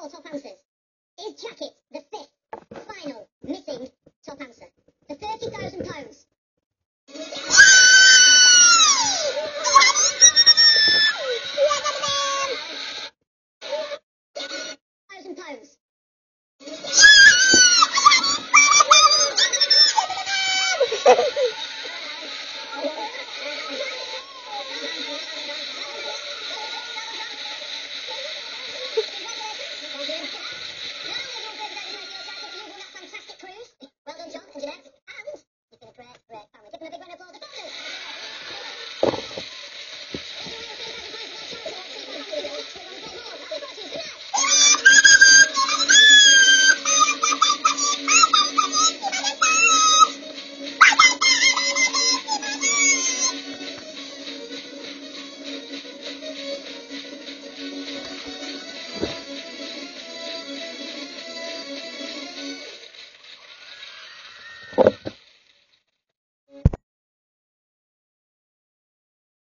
four top answers. Is jacket the fifth, final, missing top answer? For £30,000. pounds. they're going to